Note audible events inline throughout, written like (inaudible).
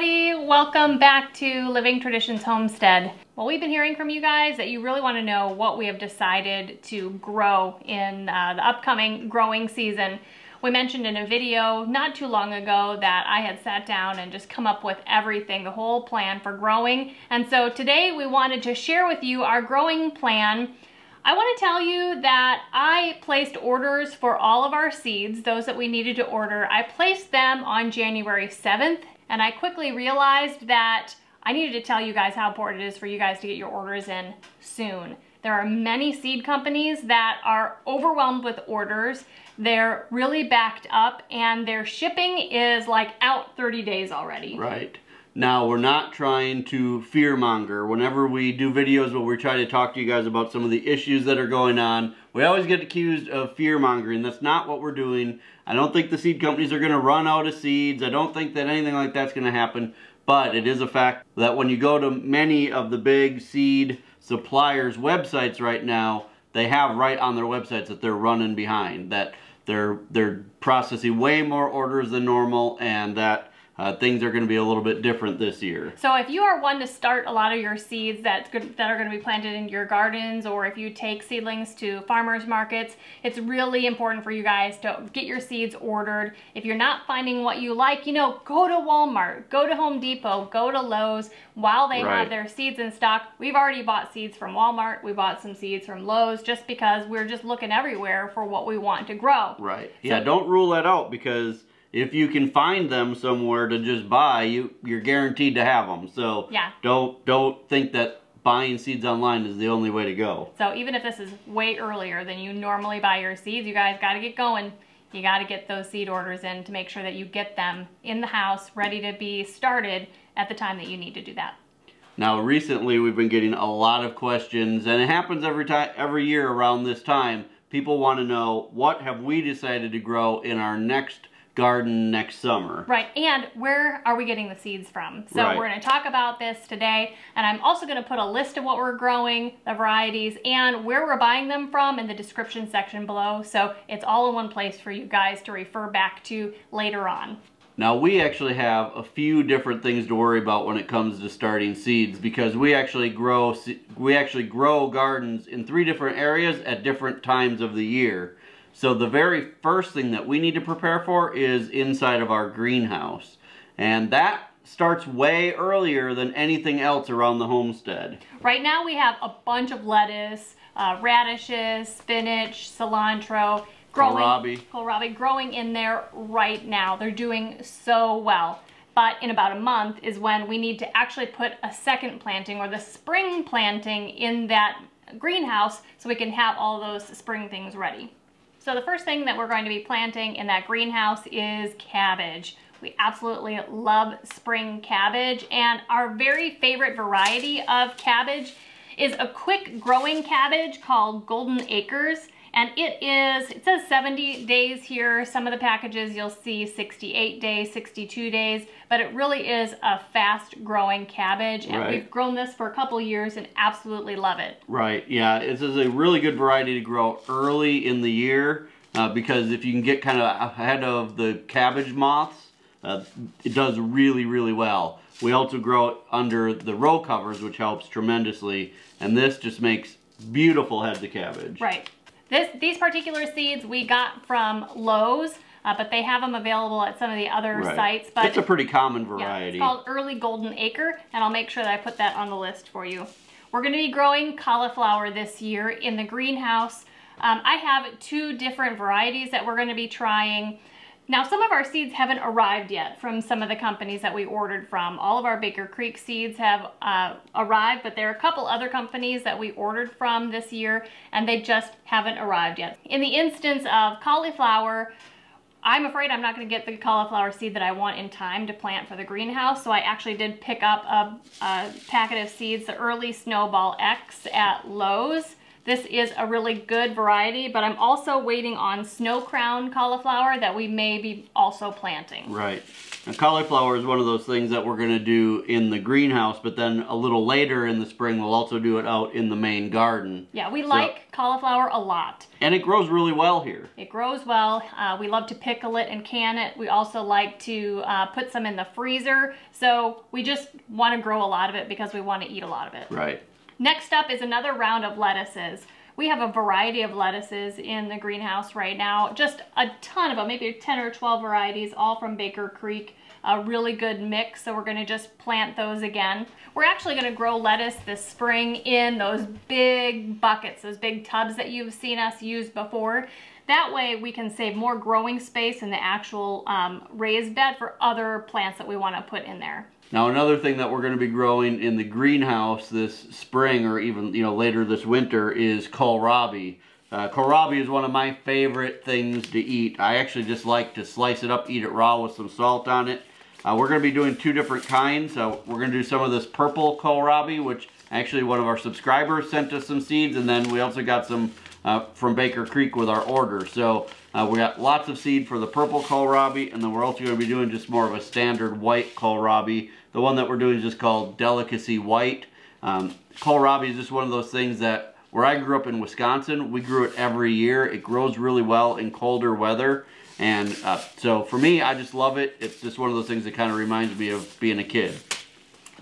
everybody. Welcome back to Living Traditions Homestead. Well, we've been hearing from you guys that you really want to know what we have decided to grow in uh, the upcoming growing season. We mentioned in a video not too long ago that I had sat down and just come up with everything, the whole plan for growing. And so today we wanted to share with you our growing plan I want to tell you that I placed orders for all of our seeds, those that we needed to order. I placed them on January 7th, and I quickly realized that I needed to tell you guys how important it is for you guys to get your orders in soon. There are many seed companies that are overwhelmed with orders. They're really backed up and their shipping is like out 30 days already. Right. Now, we're not trying to fearmonger. Whenever we do videos where we try to talk to you guys about some of the issues that are going on, we always get accused of fearmongering. That's not what we're doing. I don't think the seed companies are going to run out of seeds. I don't think that anything like that's going to happen. But it is a fact that when you go to many of the big seed suppliers' websites right now, they have right on their websites that they're running behind, that they're they're processing way more orders than normal, and that uh, things are going to be a little bit different this year. So if you are one to start a lot of your seeds that's good, that are going to be planted in your gardens or if you take seedlings to farmers markets, it's really important for you guys to get your seeds ordered. If you're not finding what you like, you know, go to Walmart, go to Home Depot, go to Lowe's while they right. have their seeds in stock. We've already bought seeds from Walmart. We bought some seeds from Lowe's just because we're just looking everywhere for what we want to grow. Right. So, yeah, don't rule that out because if you can find them somewhere to just buy, you you're guaranteed to have them. So yeah. don't don't think that buying seeds online is the only way to go. So even if this is way earlier than you normally buy your seeds, you guys got to get going. You got to get those seed orders in to make sure that you get them in the house ready to be started at the time that you need to do that. Now recently we've been getting a lot of questions and it happens every time every year around this time. People want to know what have we decided to grow in our next garden next summer. Right, and where are we getting the seeds from? So right. we're going to talk about this today, and I'm also going to put a list of what we're growing, the varieties, and where we're buying them from in the description section below. So it's all in one place for you guys to refer back to later on. Now we actually have a few different things to worry about when it comes to starting seeds because we actually grow we actually grow gardens in three different areas at different times of the year. So the very first thing that we need to prepare for is inside of our greenhouse. And that starts way earlier than anything else around the homestead. Right now we have a bunch of lettuce, uh, radishes, spinach, cilantro, growing, kohlrabi. kohlrabi growing in there right now. They're doing so well. But in about a month is when we need to actually put a second planting or the spring planting in that greenhouse so we can have all those spring things ready. So the first thing that we're going to be planting in that greenhouse is cabbage. We absolutely love spring cabbage and our very favorite variety of cabbage is a quick growing cabbage called Golden Acres and it is, it says 70 days here. Some of the packages you'll see 68 days, 62 days, but it really is a fast growing cabbage. And right. we've grown this for a couple years and absolutely love it. Right, yeah. This is a really good variety to grow early in the year uh, because if you can get kind of ahead of the cabbage moths, uh, it does really, really well. We also grow it under the row covers, which helps tremendously. And this just makes beautiful heads of cabbage. Right. This, these particular seeds we got from Lowe's, uh, but they have them available at some of the other right. sites. But It's a pretty common variety. Yeah, it's called Early Golden Acre, and I'll make sure that I put that on the list for you. We're going to be growing cauliflower this year in the greenhouse. Um, I have two different varieties that we're going to be trying. Now some of our seeds haven't arrived yet from some of the companies that we ordered from. All of our Baker Creek seeds have uh, arrived, but there are a couple other companies that we ordered from this year and they just haven't arrived yet. In the instance of cauliflower, I'm afraid I'm not going to get the cauliflower seed that I want in time to plant for the greenhouse, so I actually did pick up a, a packet of seeds, the Early Snowball X at Lowe's. This is a really good variety, but I'm also waiting on snow crown cauliflower that we may be also planting. Right. And cauliflower is one of those things that we're going to do in the greenhouse, but then a little later in the spring we'll also do it out in the main garden. Yeah, we so, like cauliflower a lot. And it grows really well here. It grows well. Uh, we love to pickle it and can it. We also like to uh, put some in the freezer. So we just want to grow a lot of it because we want to eat a lot of it. Right. Next up is another round of lettuces. We have a variety of lettuces in the greenhouse right now. Just a ton of them, maybe 10 or 12 varieties, all from Baker Creek. A really good mix, so we're gonna just plant those again. We're actually gonna grow lettuce this spring in those big buckets, those big tubs that you've seen us use before. That way we can save more growing space in the actual um, raised bed for other plants that we wanna put in there. Now another thing that we're going to be growing in the greenhouse this spring or even you know later this winter is kohlrabi. Uh, kohlrabi is one of my favorite things to eat. I actually just like to slice it up, eat it raw with some salt on it. Uh, we're going to be doing two different kinds. Uh, we're going to do some of this purple kohlrabi, which actually one of our subscribers sent us some seeds, and then we also got some uh, from Baker Creek with our order. So uh, we got lots of seed for the purple kohlrabi, and then we're also going to be doing just more of a standard white kohlrabi. The one that we're doing is just called Delicacy White. Um, kohlrabi is just one of those things that where I grew up in Wisconsin, we grew it every year. It grows really well in colder weather. And uh, so for me, I just love it. It's just one of those things that kind of reminds me of being a kid.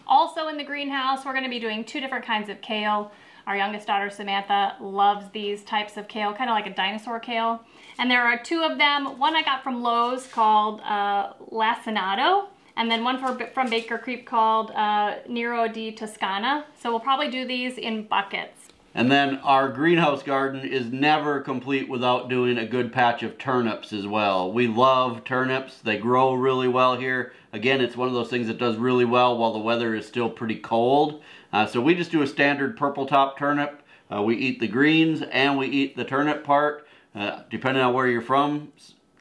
Also in the greenhouse, we're gonna be doing two different kinds of kale. Our youngest daughter, Samantha, loves these types of kale, kind of like a dinosaur kale. And there are two of them. One I got from Lowe's called uh, Lacinato, and then one for, from Baker Creek called uh, Nero di Toscana. So we'll probably do these in buckets. And then our greenhouse garden is never complete without doing a good patch of turnips as well. We love turnips. They grow really well here. Again, it's one of those things that does really well while the weather is still pretty cold. Uh, so we just do a standard purple top turnip. Uh, we eat the greens and we eat the turnip part. Uh, depending on where you're from,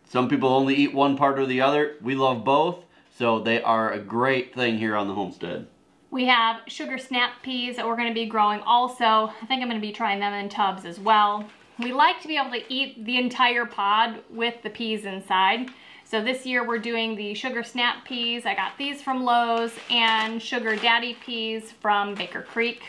some people only eat one part or the other. We love both. So they are a great thing here on the homestead. We have sugar snap peas that we're going to be growing also. I think I'm going to be trying them in tubs as well. We like to be able to eat the entire pod with the peas inside. So this year we're doing the sugar snap peas. I got these from Lowe's and sugar daddy peas from Baker Creek.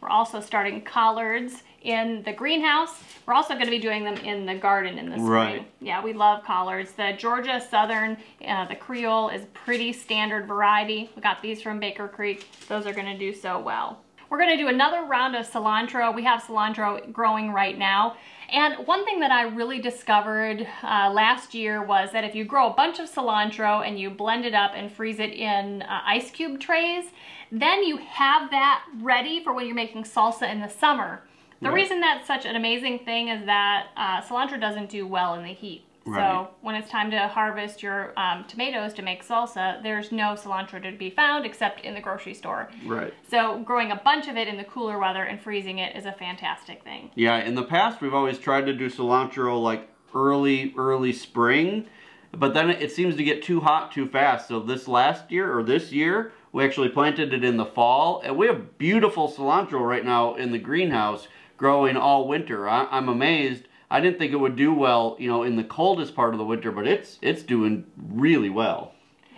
We're also starting collards in the greenhouse. We're also going to be doing them in the garden in the spring. Right. Yeah, we love collards. The Georgia Southern, uh, the Creole is pretty standard variety. We got these from Baker Creek. Those are going to do so well. We're going to do another round of cilantro. We have cilantro growing right now. And one thing that I really discovered uh, last year was that if you grow a bunch of cilantro and you blend it up and freeze it in uh, ice cube trays, then you have that ready for when you're making salsa in the summer. The right. reason that's such an amazing thing is that uh, cilantro doesn't do well in the heat. Right. So when it's time to harvest your um, tomatoes to make salsa, there's no cilantro to be found except in the grocery store. Right. So growing a bunch of it in the cooler weather and freezing it is a fantastic thing. Yeah, in the past we've always tried to do cilantro like early, early spring, but then it seems to get too hot too fast. So this last year or this year, we actually planted it in the fall, and we have beautiful cilantro right now in the greenhouse growing all winter. I, I'm amazed. I didn't think it would do well, you know, in the coldest part of the winter, but it's it's doing really well.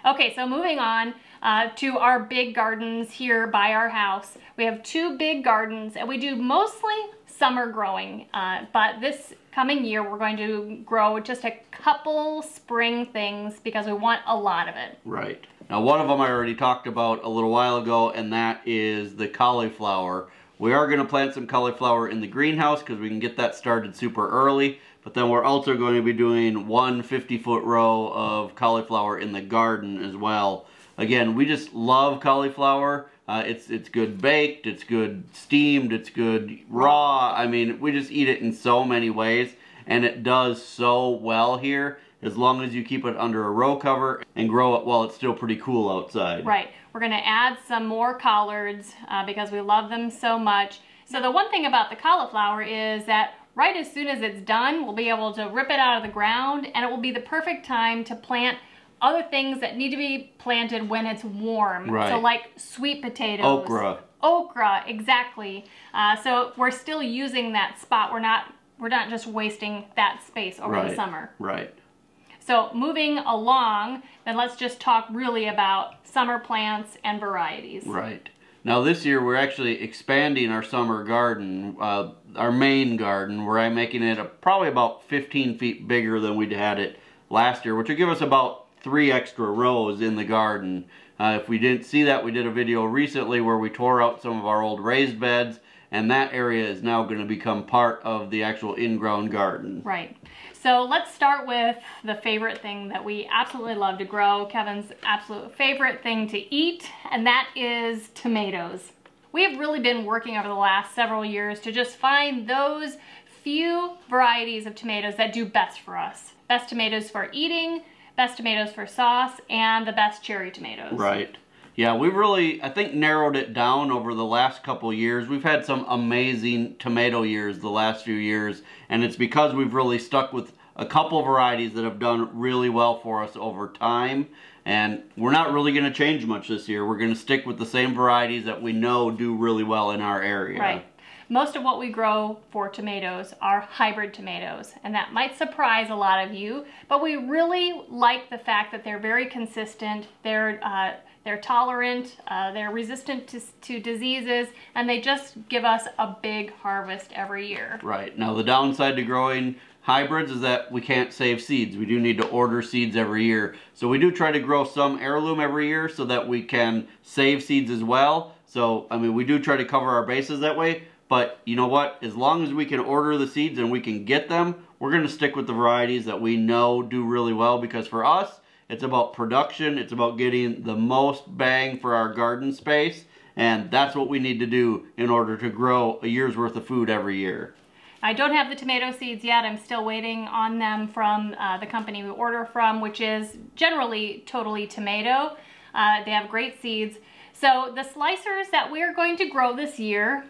Okay, so moving on uh, to our big gardens here by our house. We have two big gardens, and we do mostly summer growing, uh, but this coming year we're going to grow just a couple spring things because we want a lot of it. Right. Now one of them I already talked about a little while ago, and that is the cauliflower. We are going to plant some cauliflower in the greenhouse because we can get that started super early. But then we're also going to be doing one 50 foot row of cauliflower in the garden as well. Again, we just love cauliflower. Uh, it's it's good baked, it's good steamed, it's good raw. I mean, we just eat it in so many ways, and it does so well here as long as you keep it under a row cover and grow it while it's still pretty cool outside. Right. We're going to add some more collards uh, because we love them so much. So the one thing about the cauliflower is that right as soon as it's done, we'll be able to rip it out of the ground and it will be the perfect time to plant other things that need to be planted when it's warm. Right. So like sweet potatoes. Okra. Okra, exactly. Uh, so we're still using that spot. We're not we're not just wasting that space over right. the summer. Right. So moving along, then let's just talk really about summer plants and varieties. Right. Now this year we're actually expanding our summer garden, uh, our main garden, where I'm making it a, probably about 15 feet bigger than we'd had it last year, which will give us about three extra rows in the garden. Uh, if we didn't see that, we did a video recently where we tore out some of our old raised beds and that area is now going to become part of the actual in-ground garden. Right. So let's start with the favorite thing that we absolutely love to grow, Kevin's absolute favorite thing to eat, and that is tomatoes. We have really been working over the last several years to just find those few varieties of tomatoes that do best for us. Best tomatoes for eating, best tomatoes for sauce, and the best cherry tomatoes. Right. Yeah, we've really, I think, narrowed it down over the last couple years. We've had some amazing tomato years the last few years, and it's because we've really stuck with a couple varieties that have done really well for us over time. And we're not really going to change much this year. We're going to stick with the same varieties that we know do really well in our area. Right. Most of what we grow for tomatoes are hybrid tomatoes, and that might surprise a lot of you, but we really like the fact that they're very consistent. They're uh, they're tolerant, uh, they're resistant to, to diseases, and they just give us a big harvest every year. Right. Now the downside to growing hybrids is that we can't save seeds. We do need to order seeds every year. So we do try to grow some heirloom every year so that we can save seeds as well. So, I mean, we do try to cover our bases that way. But you know what? As long as we can order the seeds and we can get them, we're going to stick with the varieties that we know do really well because for us, it's about production. It's about getting the most bang for our garden space. And that's what we need to do in order to grow a year's worth of food every year. I don't have the tomato seeds yet. I'm still waiting on them from uh, the company we order from, which is generally Totally Tomato. Uh, they have great seeds. So the slicers that we're going to grow this year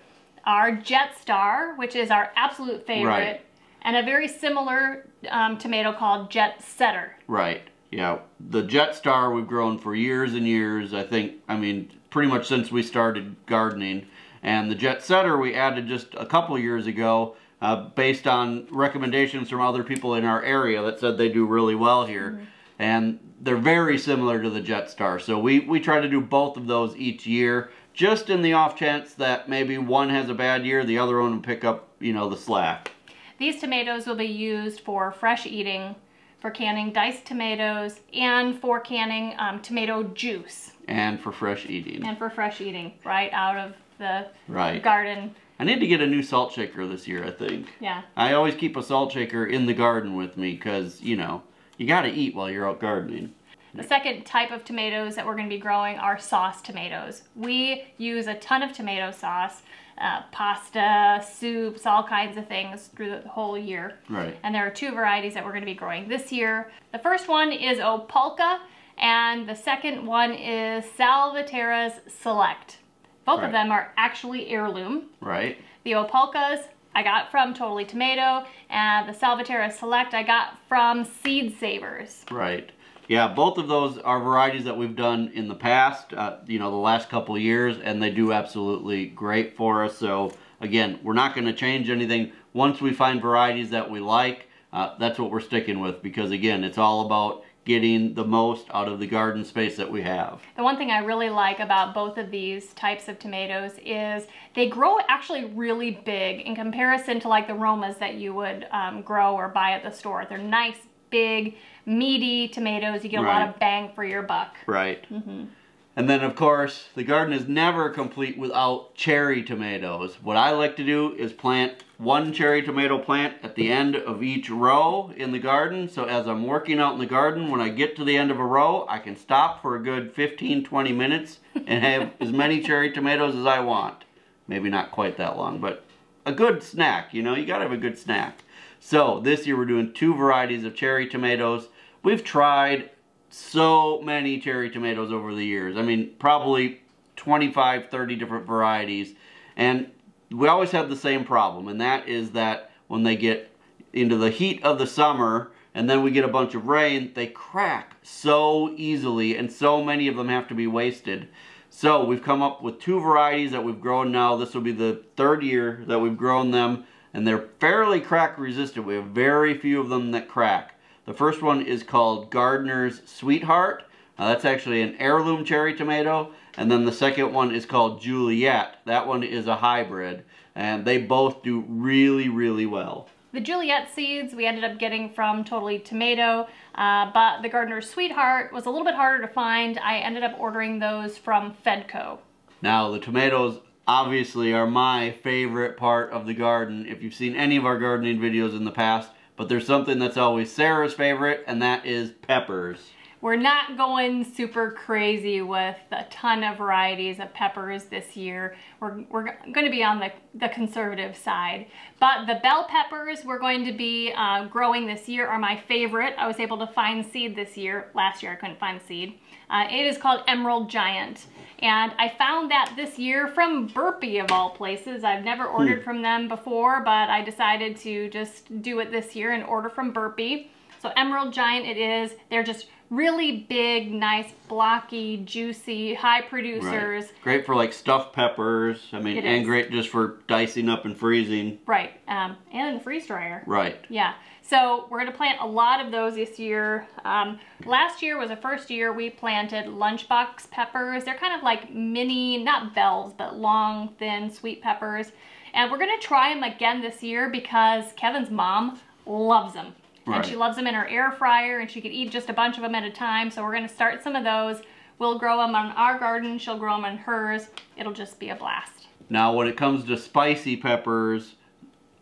are Jet Star, which is our absolute favorite, right. and a very similar um, tomato called Jet Setter. Right. Yeah, the Jet Star we've grown for years and years. I think, I mean, pretty much since we started gardening. And the Jet Setter we added just a couple years ago uh, based on recommendations from other people in our area that said they do really well here. Mm -hmm. And they're very similar to the Jet Star. So we, we try to do both of those each year, just in the off chance that maybe one has a bad year, the other one will pick up, you know, the slack. These tomatoes will be used for fresh eating for canning diced tomatoes, and for canning um, tomato juice. And for fresh eating. And for fresh eating, right out of the right. garden. I need to get a new salt shaker this year, I think. Yeah. I always keep a salt shaker in the garden with me because, you know, you got to eat while you're out gardening. The second type of tomatoes that we're going to be growing are sauce tomatoes. We use a ton of tomato sauce uh, pasta, soups, all kinds of things through the whole year. Right. And there are two varieties that we're going to be growing this year. The first one is Opulka, and the second one is Salvaterra's Select. Both right. of them are actually heirloom. Right. The Opulkas I got from Totally Tomato, and the Salvaterra Select I got from Seed Savers. Right. Yeah, both of those are varieties that we've done in the past, uh, you know, the last couple years, and they do absolutely great for us. So, again, we're not going to change anything. Once we find varieties that we like, uh, that's what we're sticking with because, again, it's all about getting the most out of the garden space that we have. The one thing I really like about both of these types of tomatoes is they grow actually really big in comparison to like the Romas that you would um, grow or buy at the store. They're nice, big, meaty tomatoes. You get a right. lot of bang for your buck. Right. Mm -hmm. And then, of course, the garden is never complete without cherry tomatoes. What I like to do is plant one cherry tomato plant at the end of each row in the garden. So as I'm working out in the garden, when I get to the end of a row, I can stop for a good 15, 20 minutes and have (laughs) as many cherry tomatoes as I want. Maybe not quite that long, but a good snack, you know, you gotta have a good snack. So this year we're doing two varieties of cherry tomatoes. We've tried so many cherry tomatoes over the years. I mean, probably 25, 30 different varieties. And we always have the same problem, and that is that when they get into the heat of the summer and then we get a bunch of rain, they crack so easily and so many of them have to be wasted. So we've come up with two varieties that we've grown now. This will be the third year that we've grown them and they're fairly crack resistant. We have very few of them that crack. The first one is called Gardener's Sweetheart. Uh, that's actually an heirloom cherry tomato. And then the second one is called Juliet. That one is a hybrid. And they both do really, really well. The Juliet seeds we ended up getting from Totally Tomato, uh, but the Gardener's Sweetheart was a little bit harder to find. I ended up ordering those from Fedco. Now, the tomatoes obviously are my favorite part of the garden if you've seen any of our gardening videos in the past, but there's something that's always Sarah's favorite, and that is peppers. We're not going super crazy with a ton of varieties of peppers this year. We're, we're going to be on the, the conservative side. But the bell peppers we're going to be uh, growing this year are my favorite. I was able to find seed this year. Last year I couldn't find seed. Uh, it is called Emerald Giant. And I found that this year from Burpee of all places. I've never hmm. ordered from them before, but I decided to just do it this year and order from Burpee. So Emerald Giant it is. They're just really big, nice, blocky, juicy, high producers. Right. Great for like stuffed peppers. I mean, it and is. great just for dicing up and freezing. Right. Um, and in the freeze dryer. Right. Yeah. So we're going to plant a lot of those this year. Um, last year was the first year we planted lunchbox peppers. They're kind of like mini, not bells, but long, thin, sweet peppers. And we're going to try them again this year because Kevin's mom loves them. Right. And she loves them in her air fryer and she could eat just a bunch of them at a time. So we're gonna start some of those. We'll grow them on our garden. She'll grow them on hers. It'll just be a blast. Now when it comes to spicy peppers,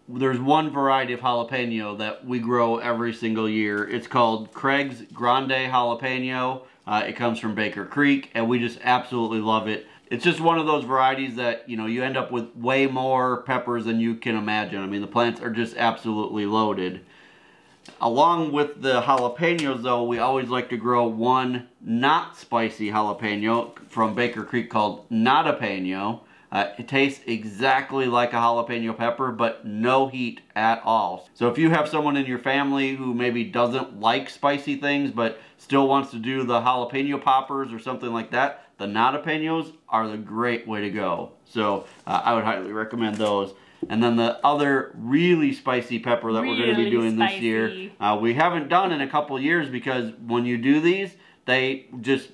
there's one variety of jalapeno that we grow every single year. It's called Craig's Grande Jalapeno. Uh, it comes from Baker Creek and we just absolutely love it. It's just one of those varieties that, you know, you end up with way more peppers than you can imagine. I mean, the plants are just absolutely loaded. Along with the jalapenos though, we always like to grow one not spicy jalapeno from Baker Creek called Nadapeño. Uh, it tastes exactly like a jalapeno pepper, but no heat at all. So if you have someone in your family who maybe doesn't like spicy things, but still wants to do the jalapeno poppers or something like that, the Nadapeños are the great way to go. So uh, I would highly recommend those. And then the other really spicy pepper that really we're going to be doing spicy. this year, uh, we haven't done in a couple years because when you do these, they just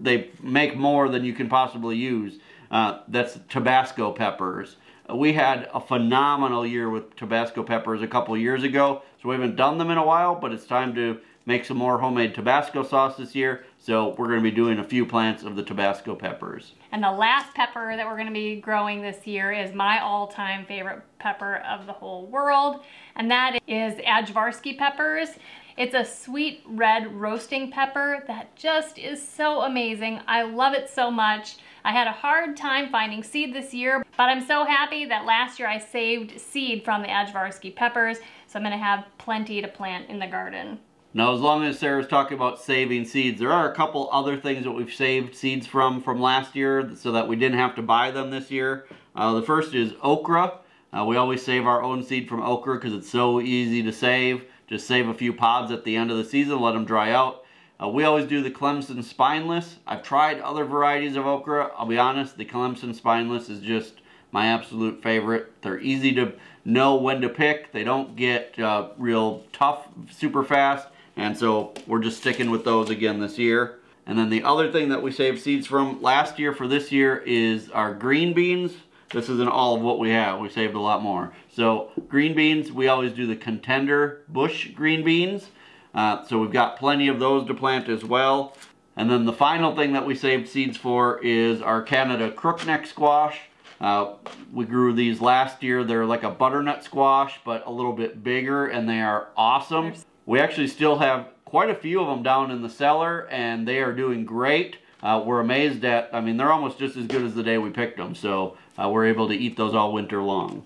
they make more than you can possibly use. Uh, that's Tabasco peppers. We had a phenomenal year with Tabasco peppers a couple years ago, so we haven't done them in a while, but it's time to make some more homemade Tabasco sauce this year. So we're going to be doing a few plants of the Tabasco peppers. And the last pepper that we're going to be growing this year is my all-time favorite pepper of the whole world. And that is Ajvarski peppers. It's a sweet red roasting pepper that just is so amazing. I love it so much. I had a hard time finding seed this year, but I'm so happy that last year I saved seed from the Ajvarski peppers, so I'm gonna have plenty to plant in the garden. Now, as long as Sarah's talking about saving seeds, there are a couple other things that we've saved seeds from from last year so that we didn't have to buy them this year. Uh, the first is okra. Uh, we always save our own seed from okra because it's so easy to save. Just save a few pods at the end of the season, let them dry out. Uh, we always do the Clemson Spineless. I've tried other varieties of okra. I'll be honest, the Clemson Spineless is just my absolute favorite. They're easy to know when to pick. They don't get uh, real tough super fast and so we're just sticking with those again this year. And then the other thing that we saved seeds from last year for this year is our green beans. This isn't all of what we have. We saved a lot more. So green beans, we always do the contender bush green beans. Uh, so we've got plenty of those to plant as well. And then the final thing that we saved seeds for is our Canada crookneck squash. Uh, we grew these last year. They're like a butternut squash, but a little bit bigger, and they are awesome. We actually still have quite a few of them down in the cellar and they are doing great. Uh, we're amazed at, I mean, they're almost just as good as the day we picked them. So uh, we're able to eat those all winter long.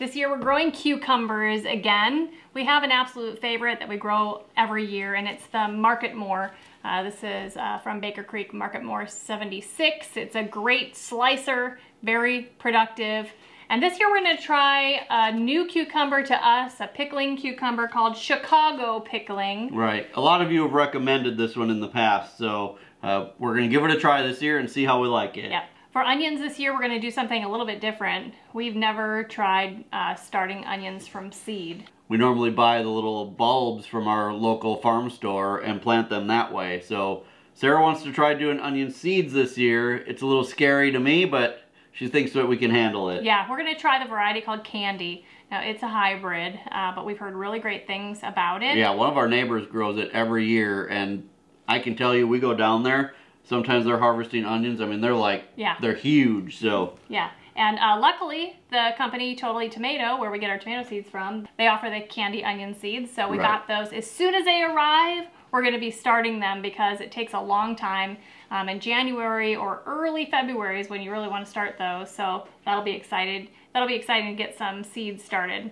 This year we're growing cucumbers again. We have an absolute favorite that we grow every year and it's the Marketmore. Uh, this is uh, from Baker Creek Market Marketmore 76. It's a great slicer, very productive. And this year we're gonna try a new cucumber to us, a pickling cucumber called Chicago pickling. Right. A lot of you have recommended this one in the past, so uh, we're gonna give it a try this year and see how we like it. Yeah. For onions this year, we're gonna do something a little bit different. We've never tried uh, starting onions from seed. We normally buy the little bulbs from our local farm store and plant them that way. So Sarah wants to try doing onion seeds this year. It's a little scary to me, but she thinks that we can handle it. Yeah, we're going to try the variety called Candy. Now, it's a hybrid, uh, but we've heard really great things about it. Yeah, one of our neighbors grows it every year, and I can tell you, we go down there, sometimes they're harvesting onions. I mean, they're like, yeah. they're huge, so. Yeah, and uh, luckily, the company Totally Tomato, where we get our tomato seeds from, they offer the candy onion seeds. So we right. got those as soon as they arrive. We're going to be starting them because it takes a long time. Um, in January or early February is when you really want to start those. So that'll be excited. That'll be exciting to get some seeds started.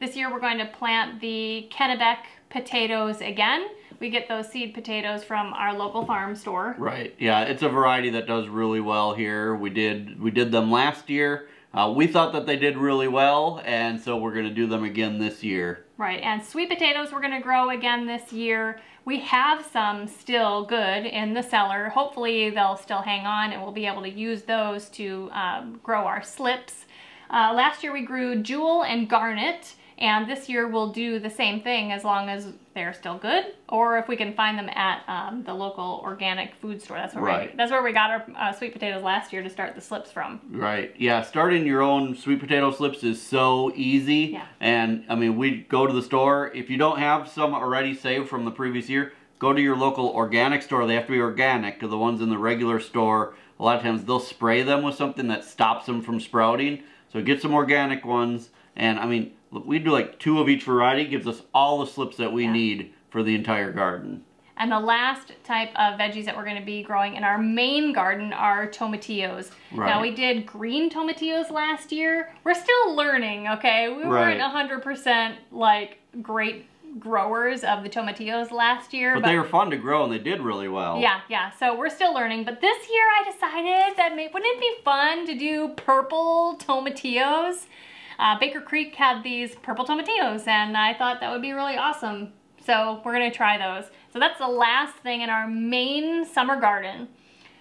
This year we're going to plant the Kennebec potatoes again. We get those seed potatoes from our local farm store. Right. Yeah, it's a variety that does really well here. We did we did them last year. Uh, we thought that they did really well, and so we're going to do them again this year. Right, and sweet potatoes we're going to grow again this year. We have some still good in the cellar. Hopefully they'll still hang on and we'll be able to use those to um, grow our slips. Uh, last year we grew Jewel and Garnet and this year we'll do the same thing as long as they're still good, or if we can find them at um, the local organic food store. That's where right. we that's where we got our uh, sweet potatoes last year to start the slips from. Right. Yeah. Starting your own sweet potato slips is so easy. Yeah. And I mean, we go to the store if you don't have some already saved from the previous year. Go to your local organic store. They have to be organic. Because the ones in the regular store, a lot of times they'll spray them with something that stops them from sprouting. So get some organic ones. And I mean, we do like two of each variety, gives us all the slips that we yeah. need for the entire garden. And the last type of veggies that we're going to be growing in our main garden are tomatillos. Right. Now we did green tomatillos last year. We're still learning, okay? We right. weren't 100% like great growers of the tomatillos last year. But, but, they were fun to grow and they did really well. Yeah, yeah. So we're still learning. But this year I decided that may, wouldn't it be fun to do purple tomatillos? Uh, Baker Creek had these purple tomatillos and I thought that would be really awesome. So we're gonna try those. So that's the last thing in our main summer garden.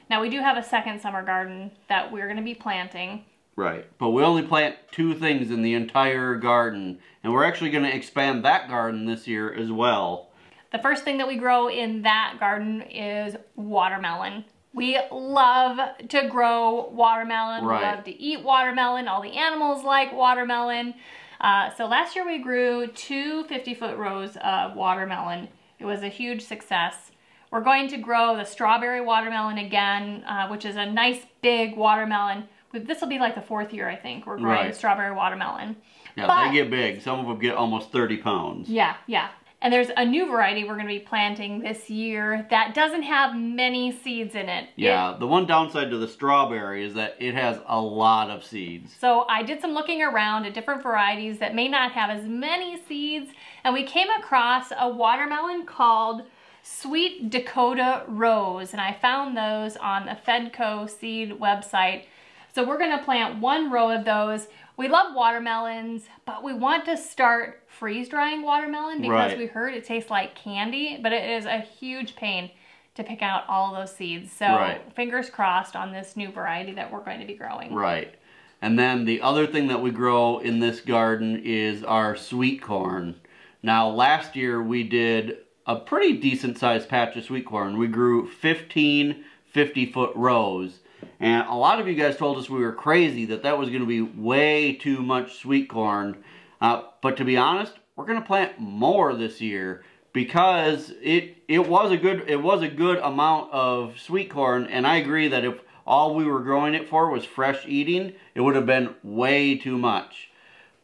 Now we do have a second summer garden that we're gonna be planting. Right, but we only plant two things in the entire garden and we're actually gonna expand that garden this year as well. The first thing that we grow in that garden is watermelon. We love to grow watermelon. Right. We love to eat watermelon. All the animals like watermelon. Uh, so last year we grew two 50-foot rows of watermelon. It was a huge success. We're going to grow the strawberry watermelon again, uh, which is a nice big watermelon. This will be like the fourth year, I think, we're growing right. strawberry watermelon. Yeah, but, they get big. Some of them get almost 30 pounds. Yeah, yeah. And there's a new variety we're going to be planting this year that doesn't have many seeds in it. Yeah, it, the one downside to the strawberry is that it has a lot of seeds. So I did some looking around at different varieties that may not have as many seeds, and we came across a watermelon called Sweet Dakota Rose, and I found those on the Fedco seed website. So we're going to plant one row of those. We love watermelons, but we want to start freeze drying watermelon because right. we heard it tastes like candy, but it is a huge pain to pick out all those seeds. So right. fingers crossed on this new variety that we're going to be growing. Right. And then the other thing that we grow in this garden is our sweet corn. Now last year we did a pretty decent sized patch of sweet corn. We grew 15 50 foot rows and a lot of you guys told us we were crazy, that that was going to be way too much sweet corn. Uh, but to be honest, we're going to plant more this year because it it was a good it was a good amount of sweet corn and I agree that if all we were growing it for was fresh eating, it would have been way too much.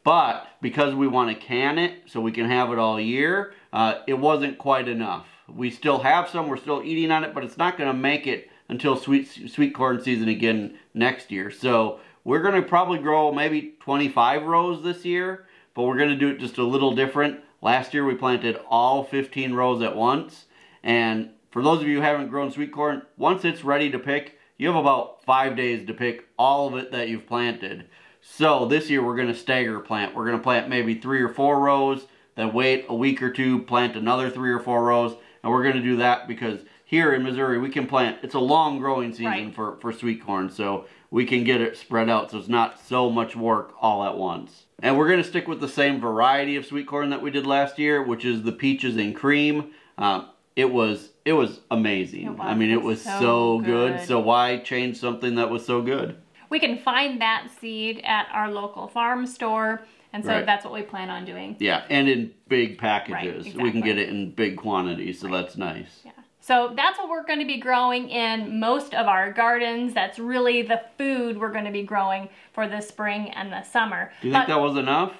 But because we want to can it so we can have it all year, uh, it wasn't quite enough. We still have some, we're still eating on it, but it's not going to make it until sweet sweet corn season again next year. So we're going to probably grow maybe 25 rows this year, but we're going to do it just a little different. Last year we planted all 15 rows at once. And for those of you who haven't grown sweet corn, once it's ready to pick, you have about five days to pick all of it that you've planted. So this year we're going to stagger plant. We're going to plant maybe three or four rows, then wait a week or two, plant another three or four rows. And we're going to do that because here in Missouri, we can plant, it's a long growing season right. for, for sweet corn, so we can get it spread out so it's not so much work all at once. And we're going to stick with the same variety of sweet corn that we did last year, which is the peaches and cream. Uh, it was it was amazing. It was. I mean, it was So so, good. good. So why change something that was so good? We can find that seed at our local farm store, and so Right. that's what we plan on doing. Yeah, and in big packages. We exactly. can get it in big quantities, so that's nice. Yeah. So that's what we're going to be growing in most of our gardens. That's really the food we're going to be growing for the spring and the summer. Do you think that was enough?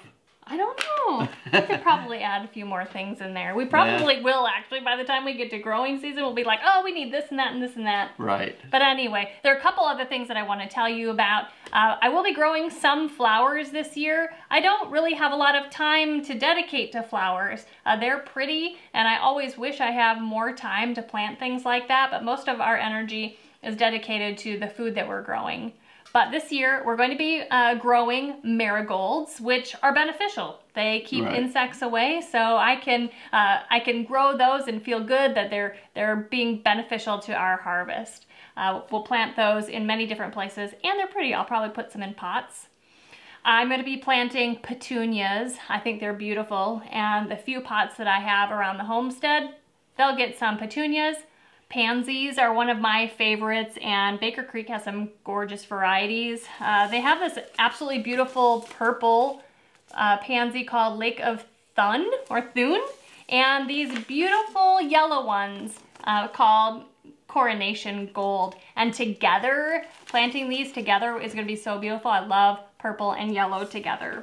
I don't know. We could probably (laughs) add a few more things in there. We probably will actually by the time we get to growing season. We'll be like, oh, we need this and that and this and that. Right. But anyway, there are a couple other things that I want to tell you about. Uh, I will be growing some flowers this year. I don't really have a lot of time to dedicate to flowers. Uh, they're pretty, and I always wish I have more time to plant things like that, but most of our energy is dedicated to the food that we're growing. But this year, we're going to be uh, growing marigolds, which are beneficial. They keep Right. insects away, so I can uh, I can grow those and feel good that they're they're being beneficial to our harvest. Uh, we'll plant those in many different places, and they're pretty. I'll probably put some in pots. I'm going to be planting petunias. I think they're beautiful, and the few pots that I have around the homestead, they'll get some petunias. Pansies are one of my favorites, and Baker Creek has some gorgeous varieties. Uh, they have this absolutely beautiful purple uh, pansy called Lake of Thun or Thun, and these beautiful yellow ones uh, called Coronation Gold. And together, planting these together is going to be so beautiful. I love purple and yellow together.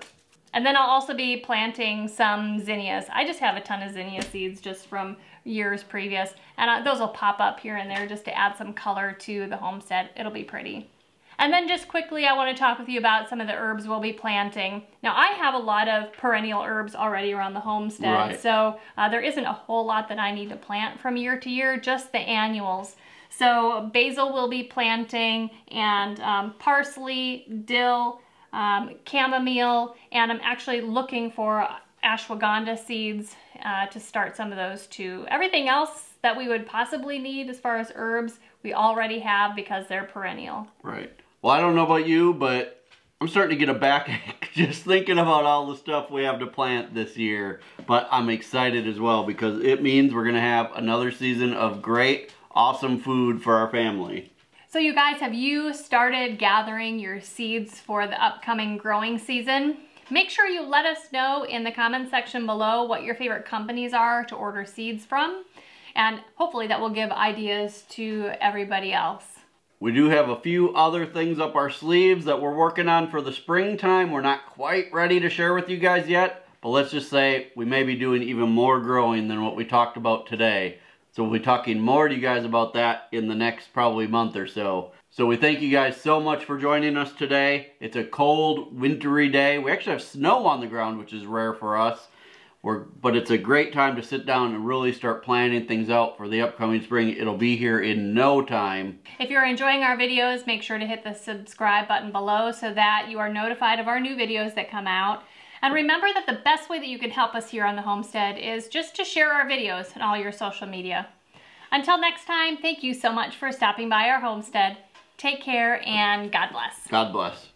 And then I'll also be planting some zinnias. I just have a ton of zinnia seeds just from years previous. And uh, those will pop up here and there just to add some color to the homestead. It'll be pretty. And then just quickly, I want to talk with you about some of the herbs we'll be planting. Now, I have a lot of perennial herbs already around the homestead, Right. so uh, there isn't a whole lot that I need to plant from year to year, just the annuals. So basil will be planting, and um, parsley, dill, um, chamomile, and I'm actually looking for ashwagandha seeds uh, to start some of those too. Everything else that we would possibly need as far as herbs, we already have because they're perennial. Right. Well, I don't know about you, but I'm starting to get a backache (laughs) just thinking about all the stuff we have to plant this year. But I'm excited as well because it means we're going to have another season of great, awesome food for our family. So you guys, have you started gathering your seeds for the upcoming growing season? Make sure you let us know in the comment section below what your favorite companies are to order seeds from. And hopefully that will give ideas to everybody else. We do have a few other things up our sleeves that we're working on for the springtime. We're not quite ready to share with you guys yet, but let's just say we may be doing even more growing than what we talked about today. So we'll be talking more to you guys about that in the next probably month or so. So we thank you guys so much for joining us today. It's a cold, wintry day. We actually have snow on the ground, which is rare for us. We're, but it's a great time to sit down and really start planning things out for the upcoming spring. It'll be here in no time. If you're enjoying our videos, make sure to hit the subscribe button below so that you are notified of our new videos that come out. And remember that the best way that you can help us here on the homestead is just to share our videos on all your social media. Until next time, thank you so much for stopping by our homestead. Take care and God bless. God bless.